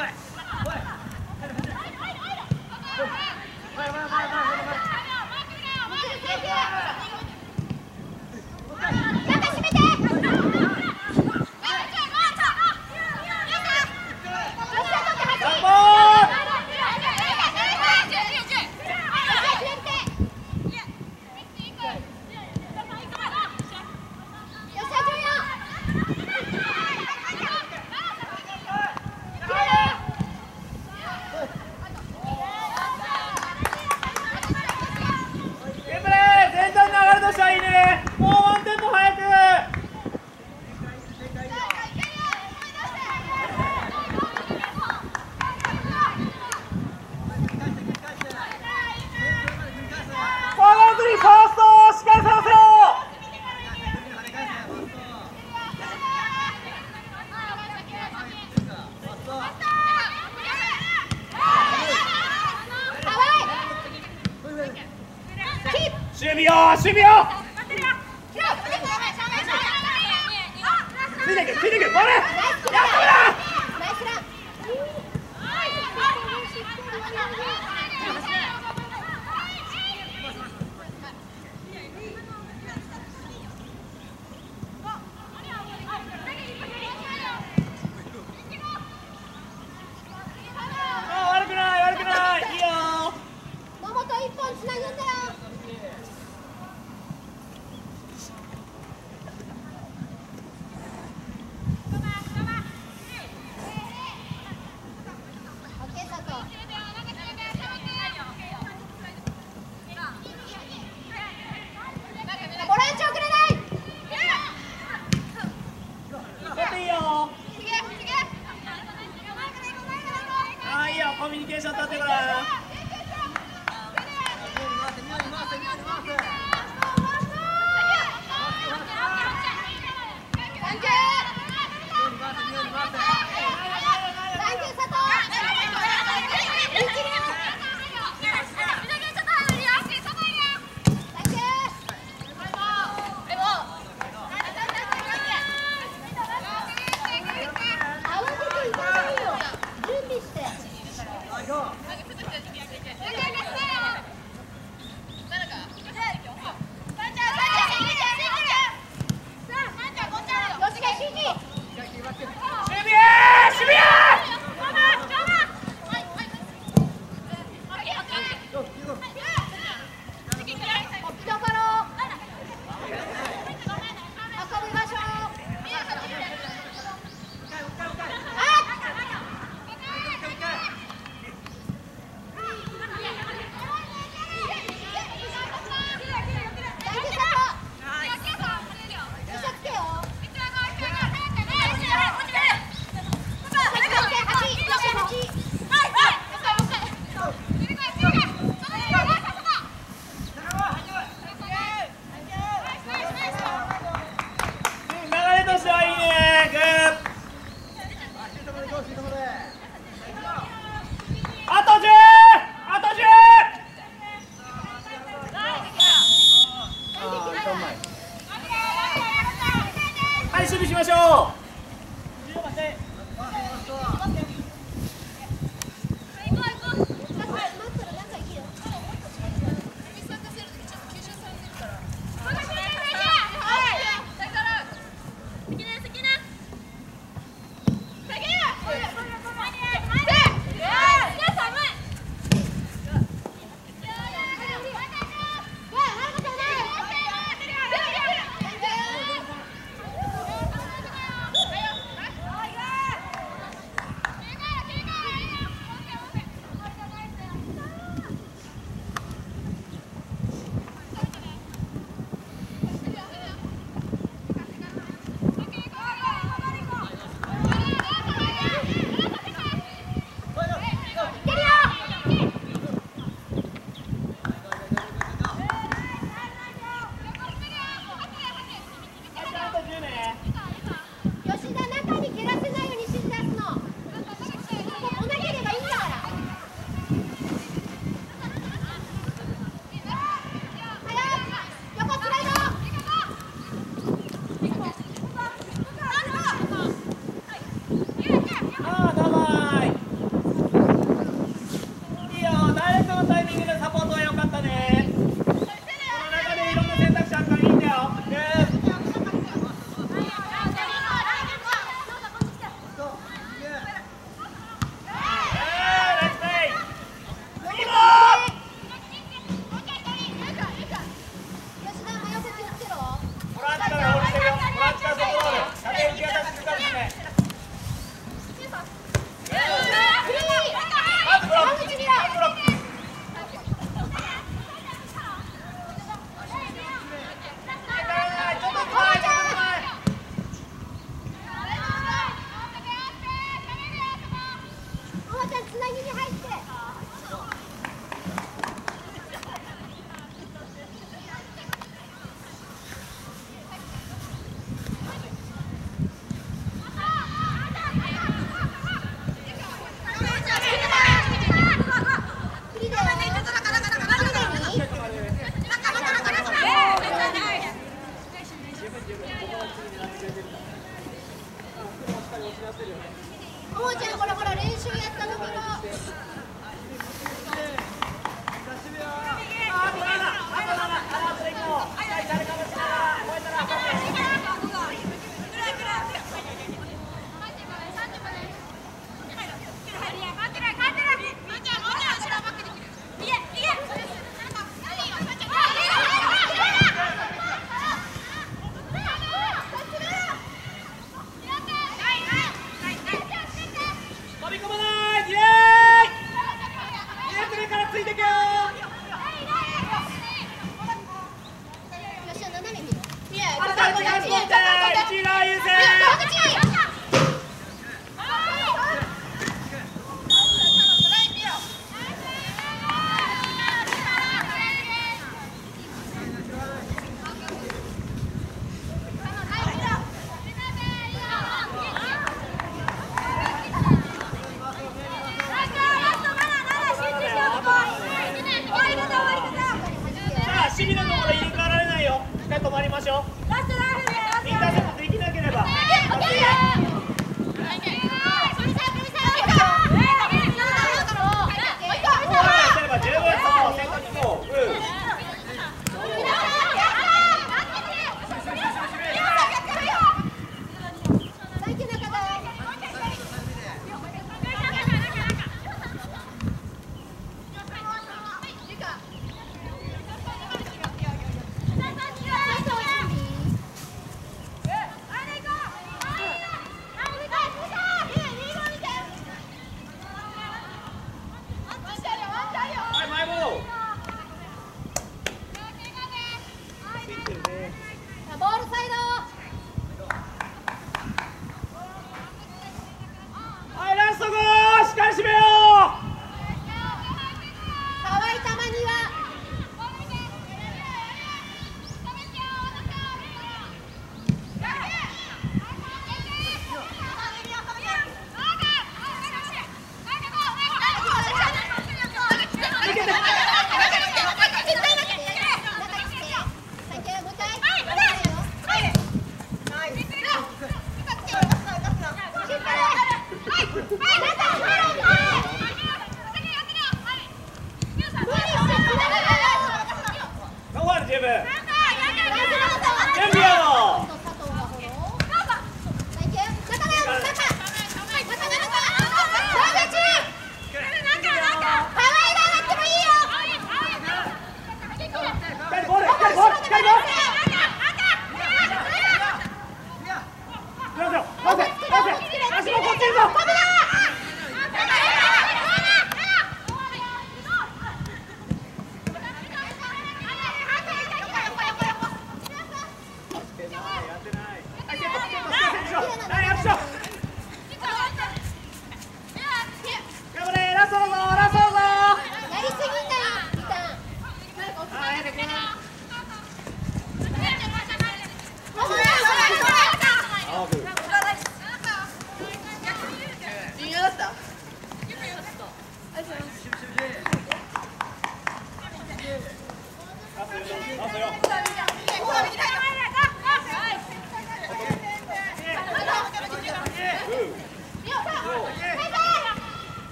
はい。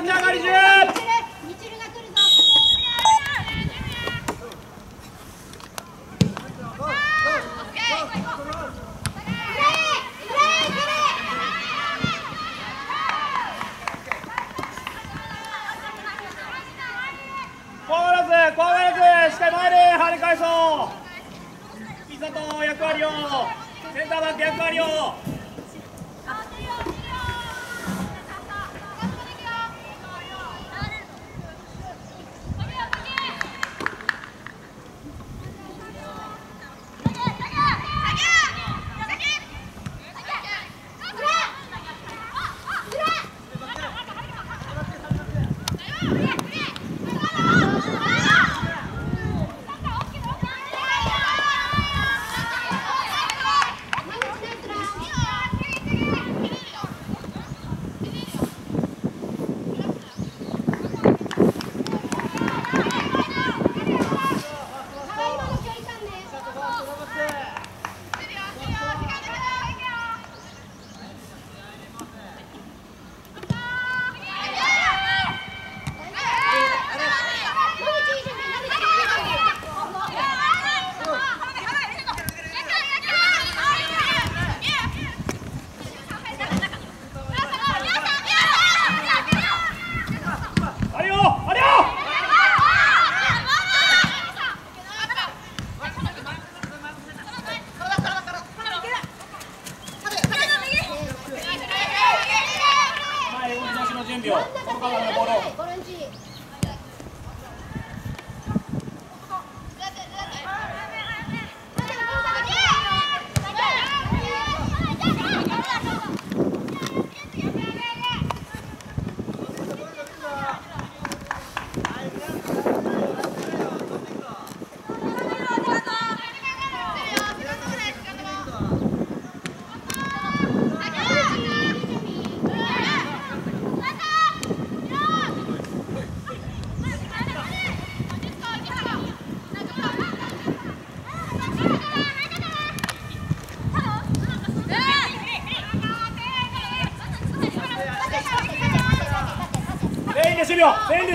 立ち上がり中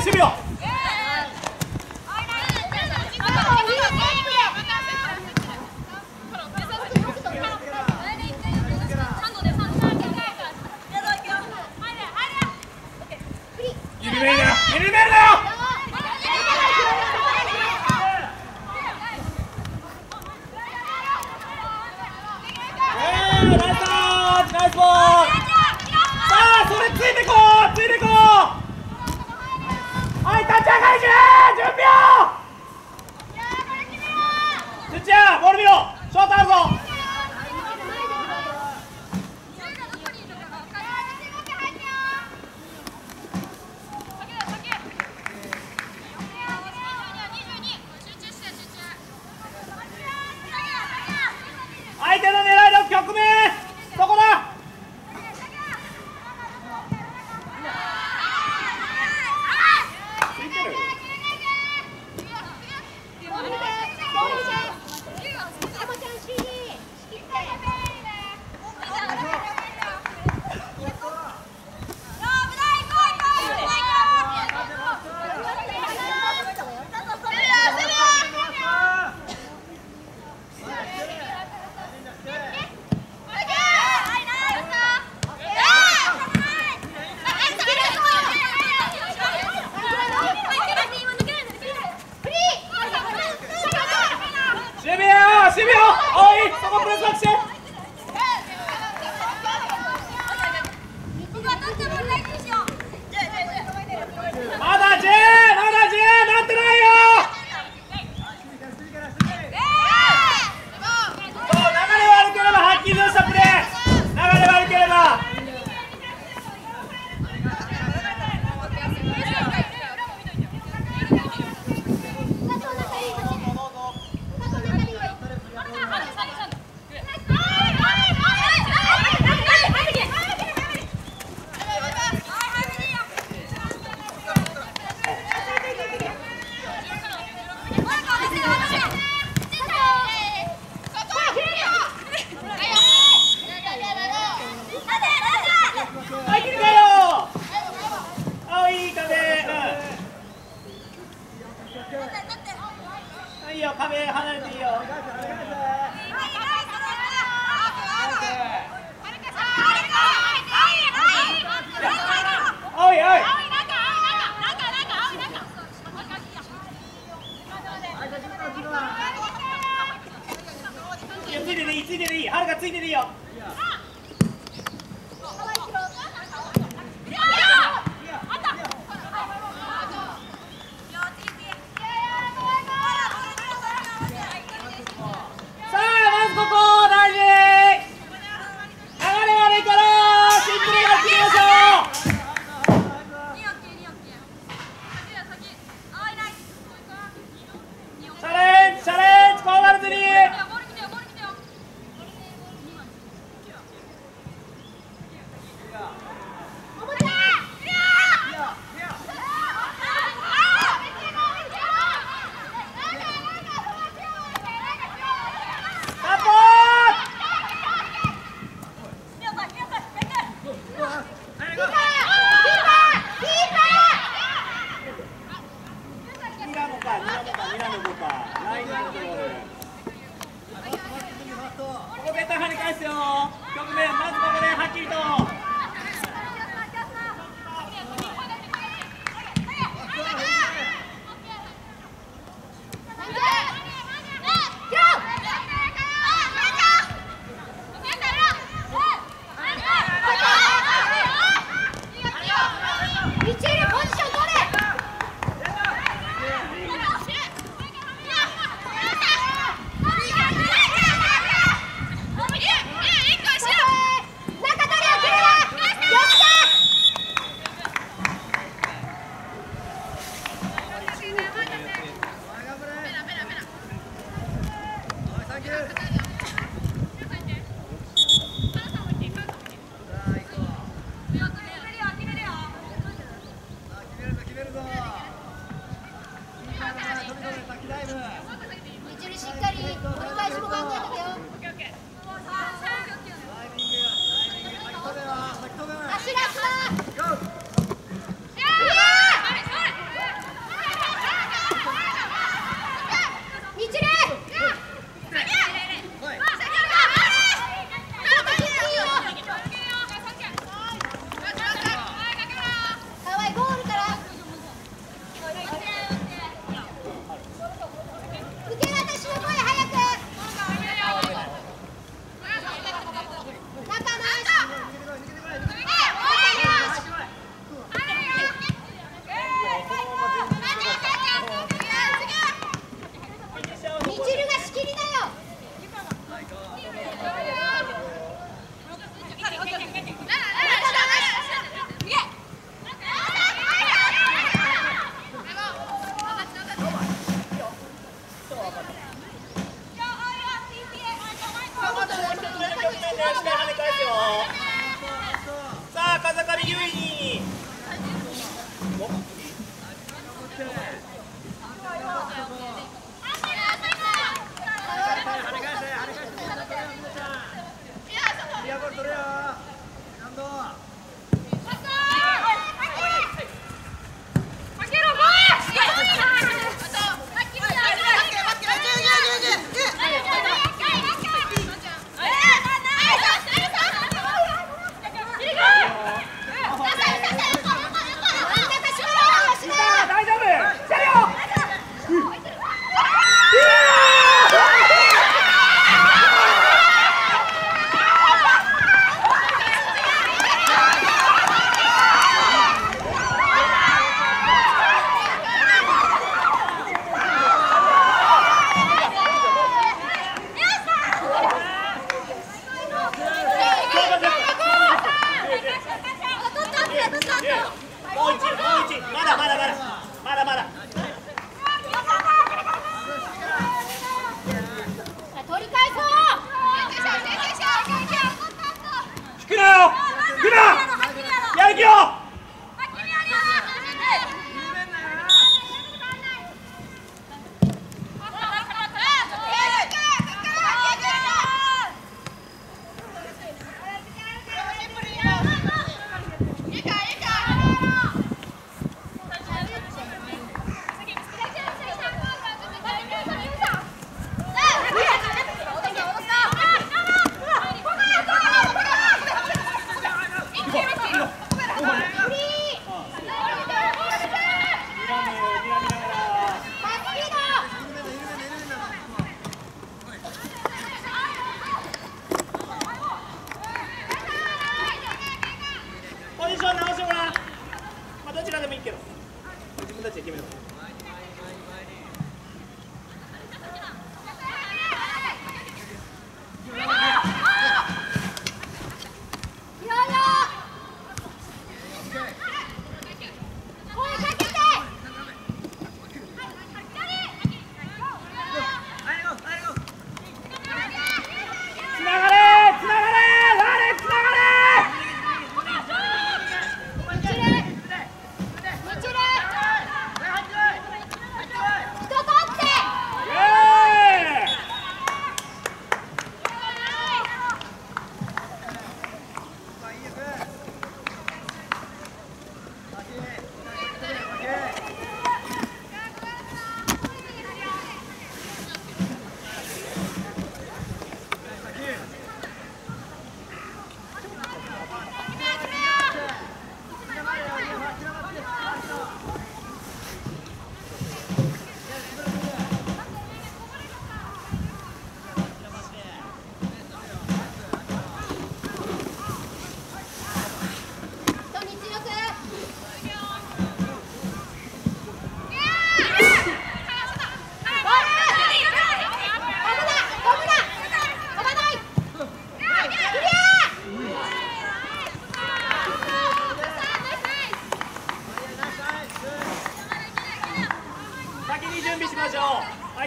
10秒。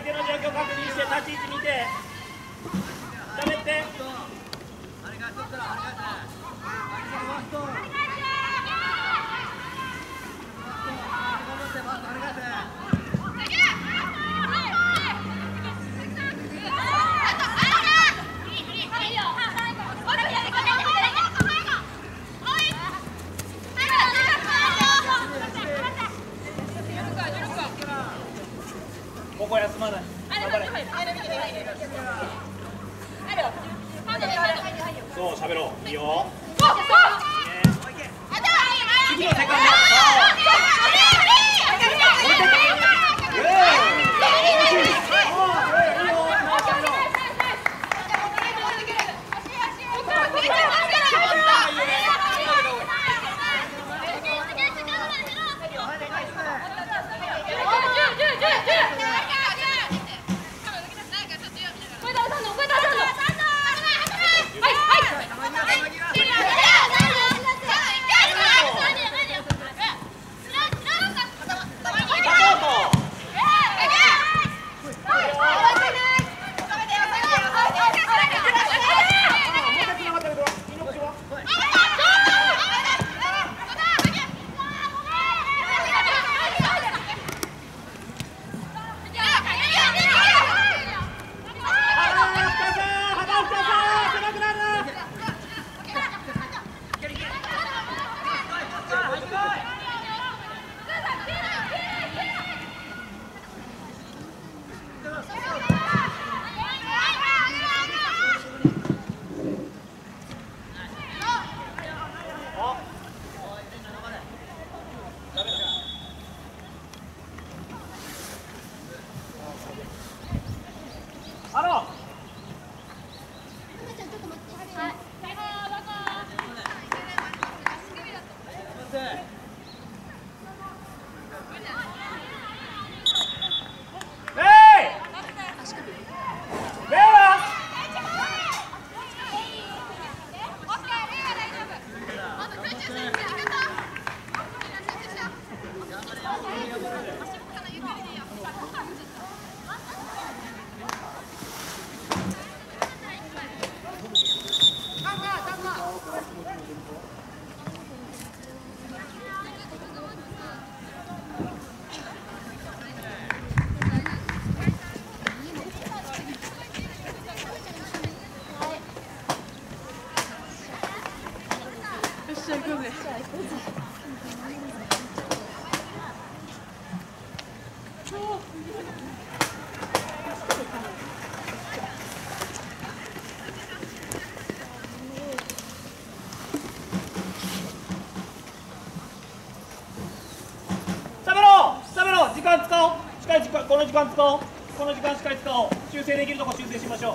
手の状況確認して立ち位置見て喋って。そうしゃべろう。この時間使おう。この時間しっかり使おう。修正できるとこ修正しましょう。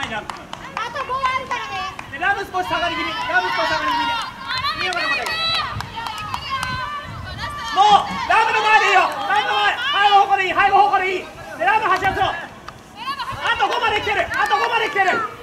前にあるあと5あるからねラ少し下がり気味ラ少し下がり気味で見ようかなもうラの前でいいよの前背後方向でいい背後方向でいいラ走らせろあと5まで来てる。あと5まで来てる。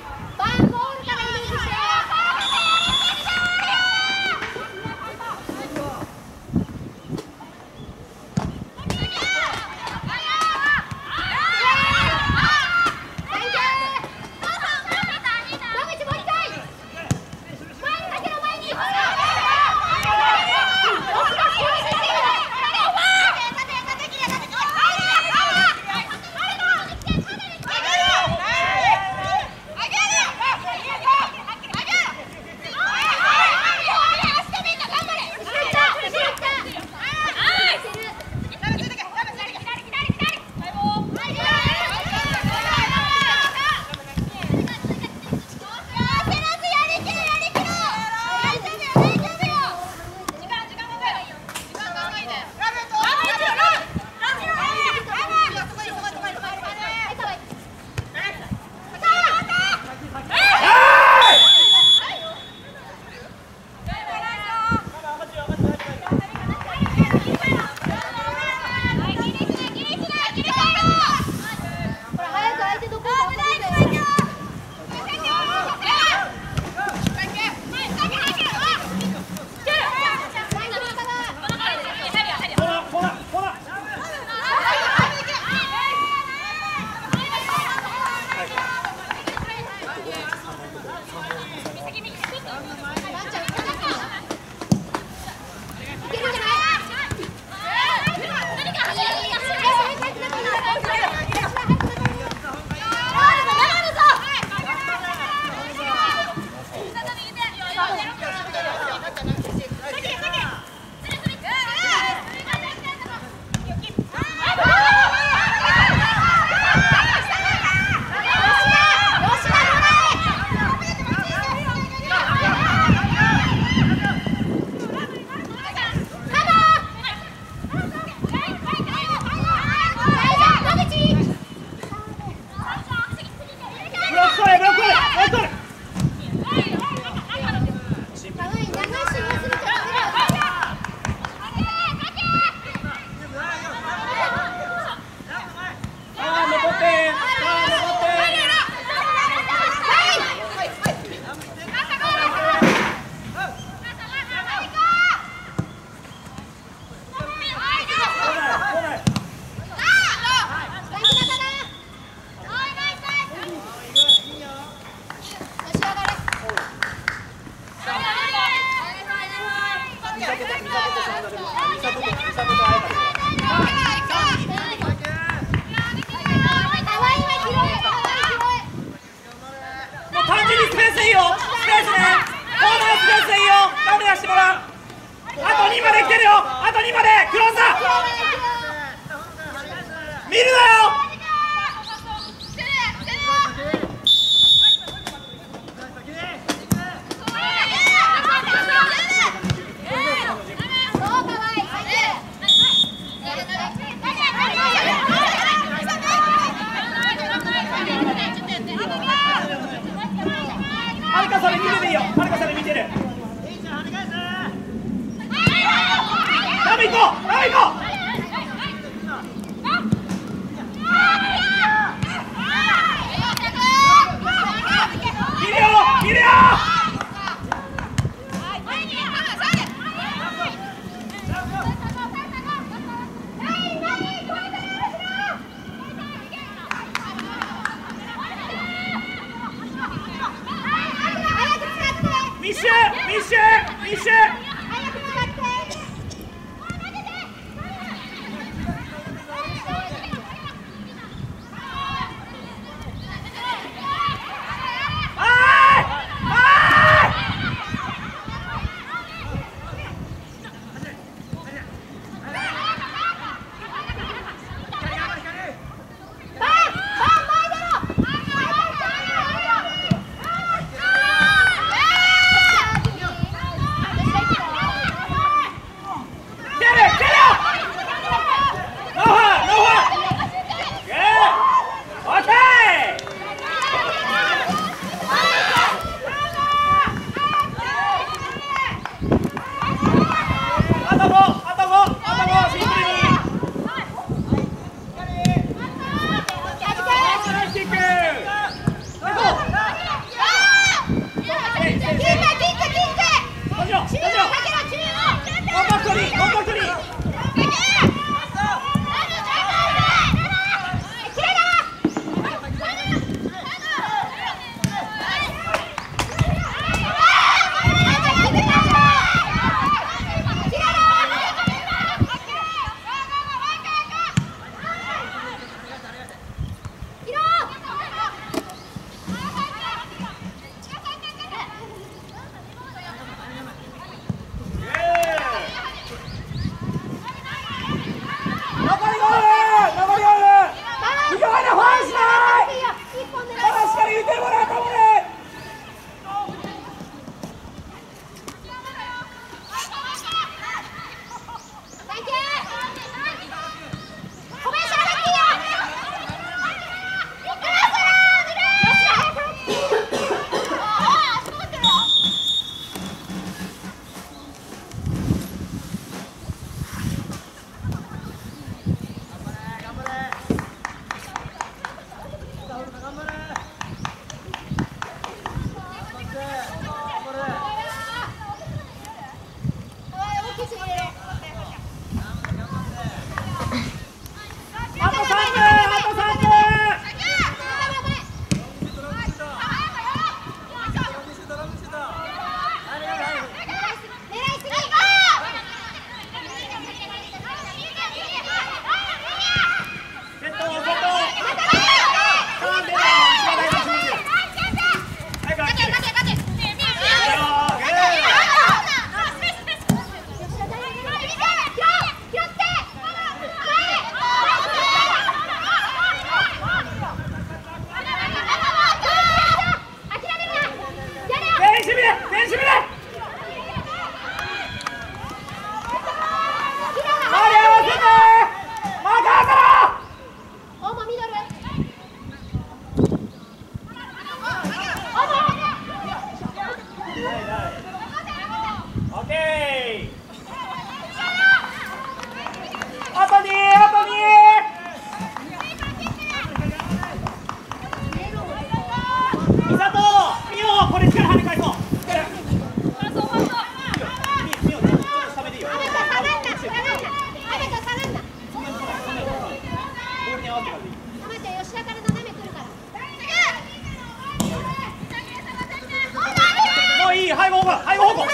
还有我还有我